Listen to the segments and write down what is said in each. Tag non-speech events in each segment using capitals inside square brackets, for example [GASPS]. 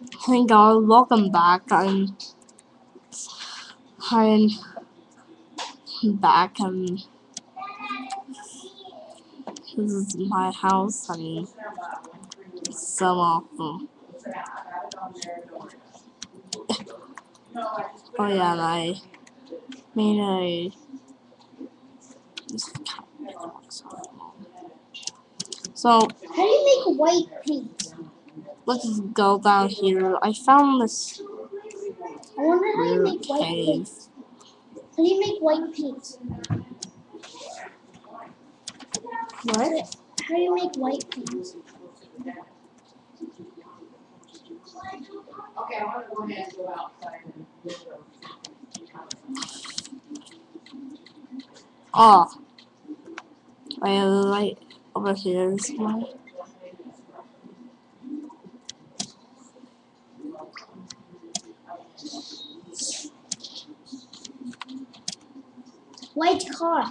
Hey guys, welcome back. I'm I'm back and this is my house and so awesome. Oh yeah, and I made a so How do you make white paint? Let's go down here. I found this I wonder how you make white paint. How do you make white paint? What? How do you make white paint? Ah, okay, I wanna go ahead and go outside and those. Oh. I right over here is my White car.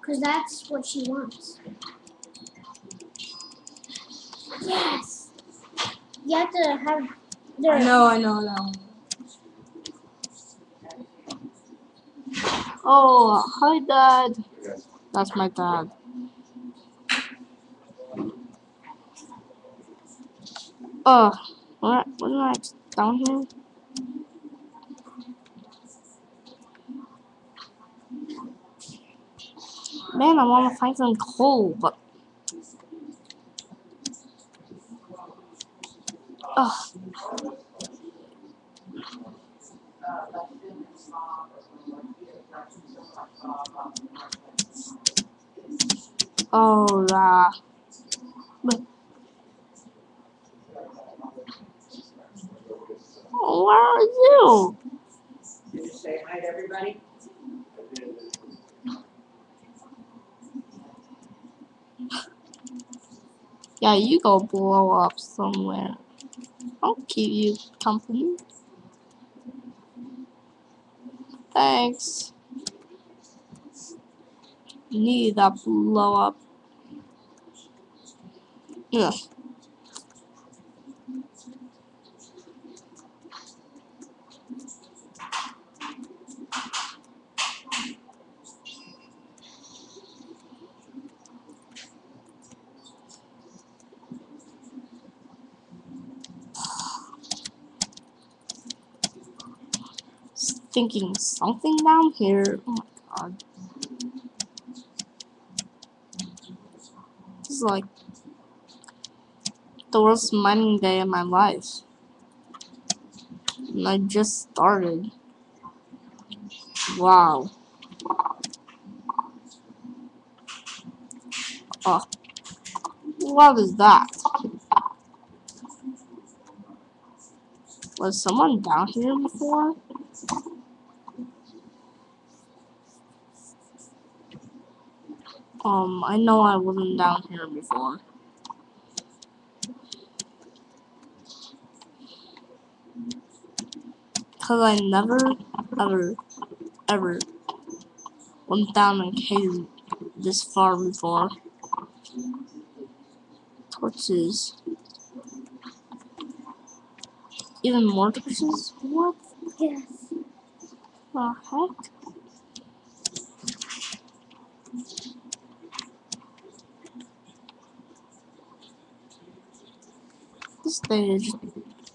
Because that's what she wants. Yes! You have to have I know, I know, I know. Oh, hi, Dad. That's my dad. Oh, what? What am I down here? Man, I want to find some coal, but. Ugh. Oh. Oh, where are you? Did you say hi to everybody? Yeah, you go blow up somewhere. I'll keep you company. Thanks. Need that blow up. Yeah. Thinking something down here. Oh my god. This is like the worst mining day of my life. And I just started. Wow. Oh. What is that? Was someone down here before? Um, I know I wasn't down here before. Cause I never, ever, ever went down a cave this far before. Torches. Even more torches? What yes. the heck? This thing is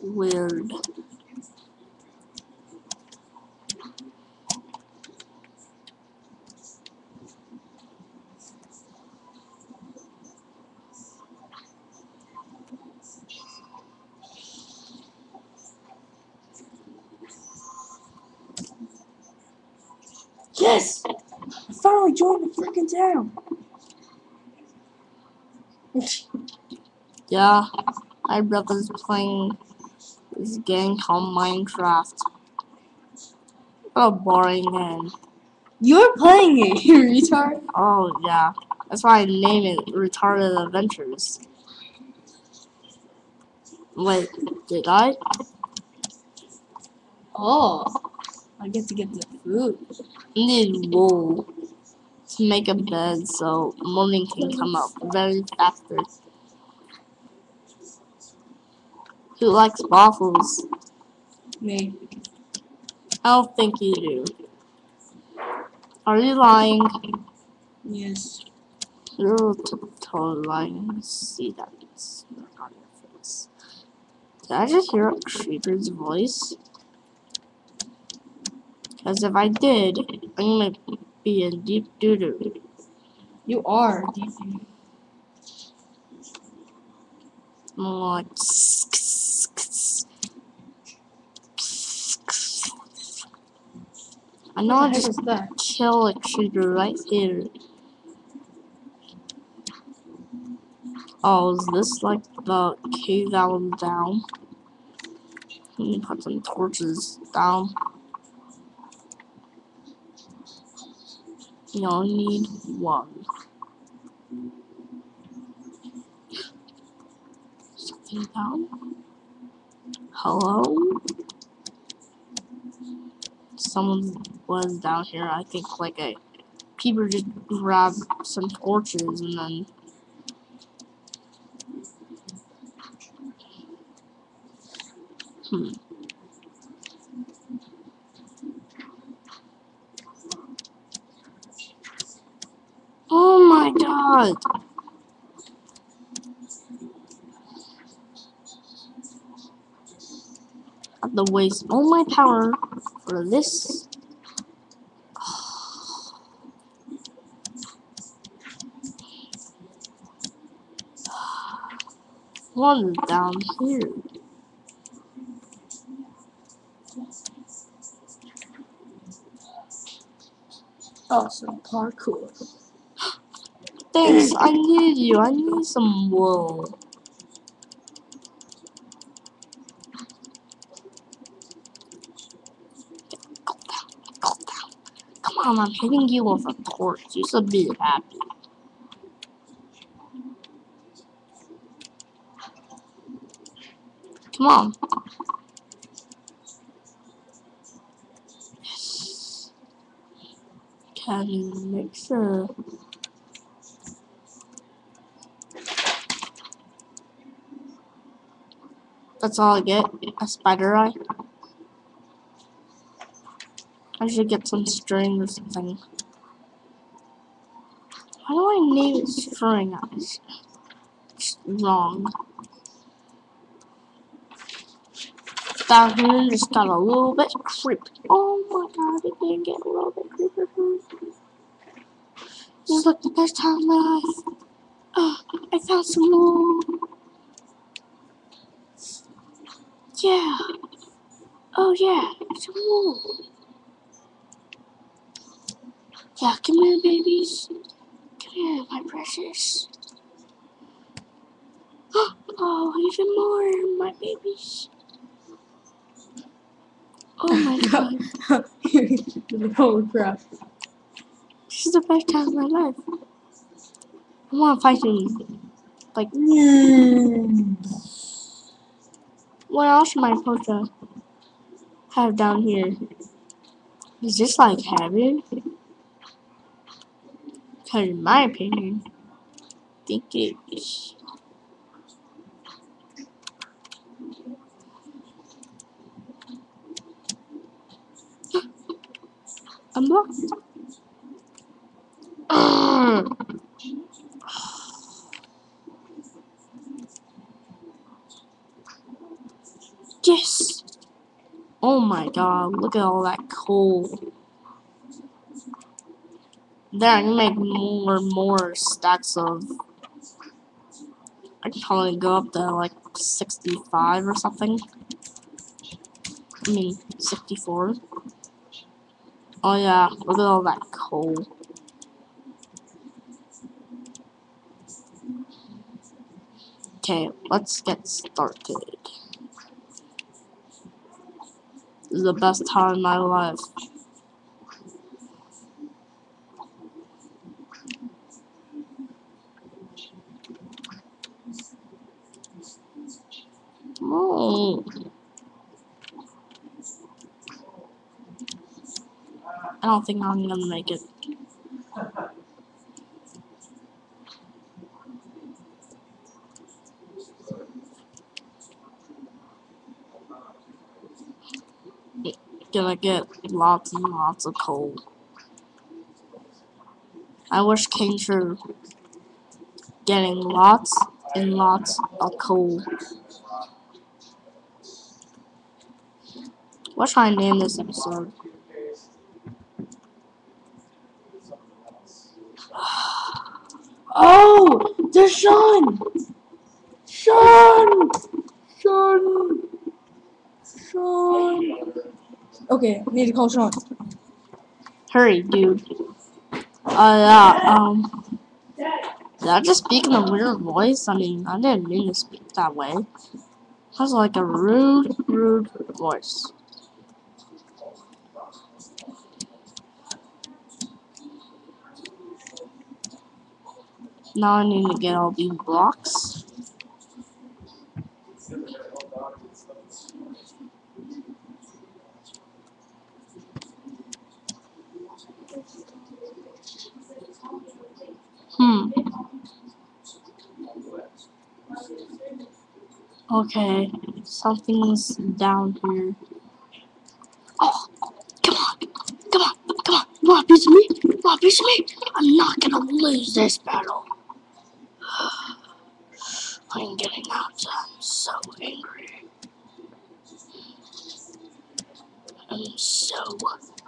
weird. Yes! I finally joined the freaking town. Yeah, my brother's playing this game called Minecraft. What a boring game. You're playing it, [LAUGHS] you retard. Oh, yeah. That's why I name it Retarded Adventures. Wait, did I? Oh, I get to get the food. I need wool to make a bed so morning can come up very faster. Who likes waffles? Me. I don't think you do. Are you lying? Yes. You're totally lying. I see that smirk on your face. Did I just hear a Creeper's voice? Because if I did, I'm gonna be in deep doo doo. You are. DP. I'm like. I know I just that? kill a creeper right here. Oh, is this like the cave that was down? Let me put some torches down. You only need one. Something down? Hello? Someone was down here. I think like a people just grabbed some torches and then Hmm. Oh my god. Have to waste all my power this. One down here. Awesome parkour. Thanks, I need you. I need some wool. Go down, go down. Come I'm hitting you with a torch. You should be happy. Come on. Can mix a That's all I get. A spider eye. I should get some string or something. How do I name it string? It's wrong. That one just got a little bit creepy. Oh my god, it did get a little bit creepy. This is like the best time of my life. Oh, I found some more. Yeah. Oh yeah, some more. Yeah, come here, babies. Come here, my precious. [GASPS] Oh, even more, my babies. Oh my [LAUGHS] god, Holy crap. this is the best time of my life. I want to fight him. Like, hmm. what else am I supposed to have down here? Is this like heaven? Because in my opinion, I think it is. I'm blocked. [SIGHS] Yes! Oh my god, look at all that coal. There, I can make more and more stacks of. I can probably go up to like 65 or something. I mean, 64. Oh yeah, look at all that coal. Okay, let's get started. This is the best time of my life. I don't think I'm gonna make it. Gonna get lots and lots of coal. I wish came true. Getting lots and lots of coal. What should I name this episode? Oh, there's Sean. Sean. Sean. Okay, need to call Sean. Hurry, dude. Uh, yeah, um. Did I just speak in a weird voice? I mean, I didn't mean to speak that way. That was like a rude, rude voice. Now I need to get all these blocks. Hmm. Okay, something's down here. Oh, come on, come on, come on! You want a piece of me? You want a piece of me? I'm not gonna lose this battle. I'm getting out. I'm so angry. I'm so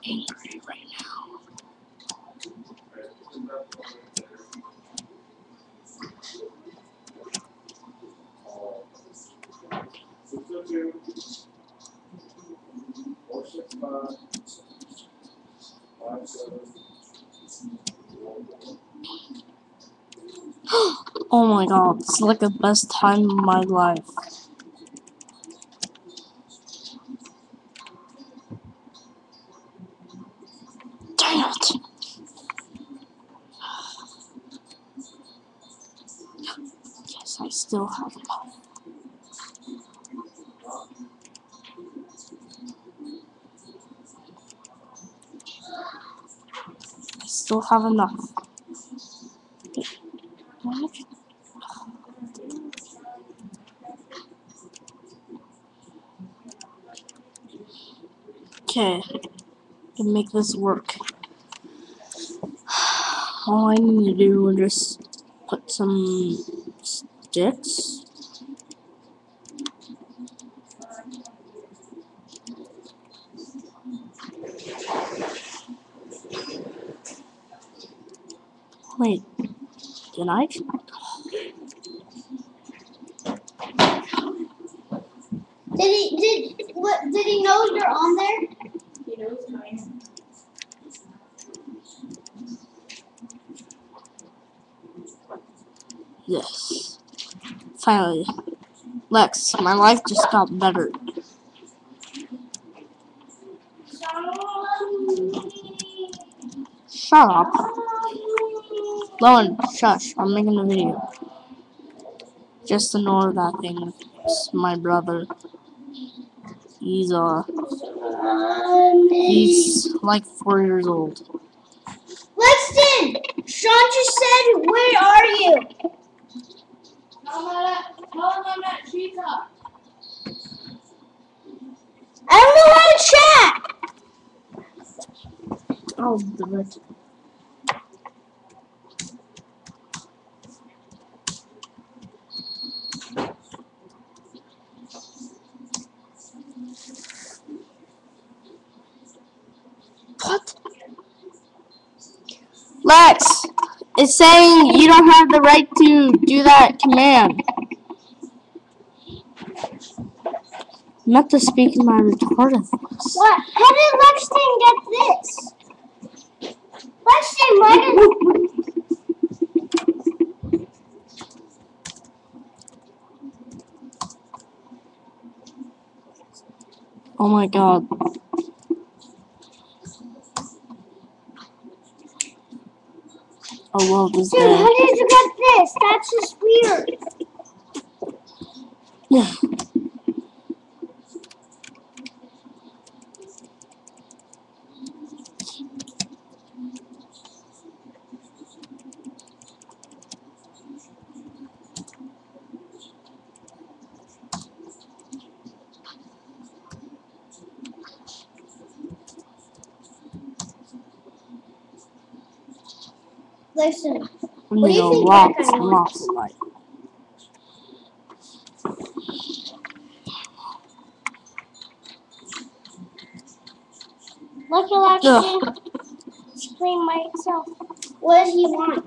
angry right now. [GASPS] Oh my god, it's like the best time of my life. Dang it! Yes, I still have enough. I still have enough. Okay, can make this work. [SIGHS] All I need to do is just put some sticks. Wait, did I? Did he did what did he know you're on there? He knows I. Yes. Finally. Lex, my life just got better. Shut up. Lowen, shush. I'm making a video. Just ignore that thing. It's my brother. He's uh he's like four years old. Lexton, Sean just said, "Where are you?" Tell him that, tell him I'm at Cheetah. I don't know how to chat. I'll do it. What? Lex, it's saying you don't have the right to do that command. Meant to speak in my retarded voice. What? How did Lexton get this? Why did? Oh my god. I love this Dude, how game. did you get this? That's just weird. Yeah. [LAUGHS] Listen, I What do you think lot, that guy lots light. Look, actually Ugh. scream by itself. what does he want?